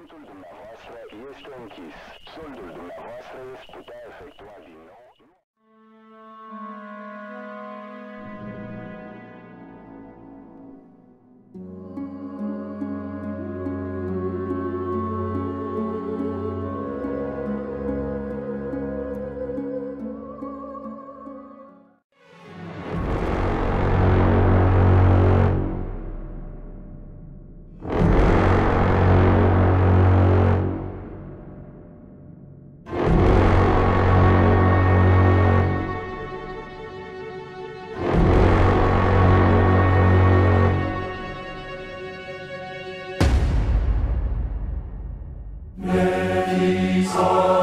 Contul dumneavoastră este închis. Soldul dumneavoastră veți putea efectua din nou. saw.